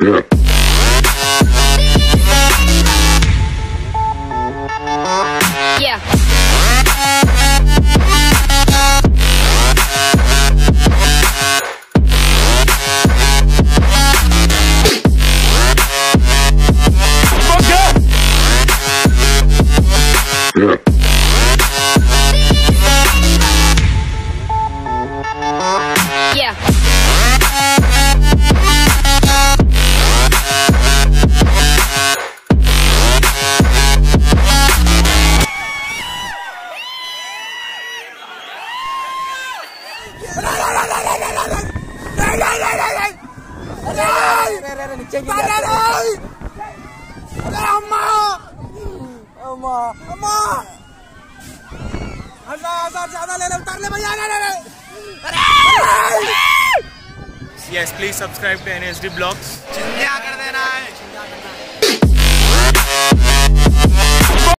Yeah. अम्मा अम्मा अम्मा हज़ार हज़ार ज़्यादा ले ले उतार ले भैया please subscribe to NSD blogs चिंता कर देना है।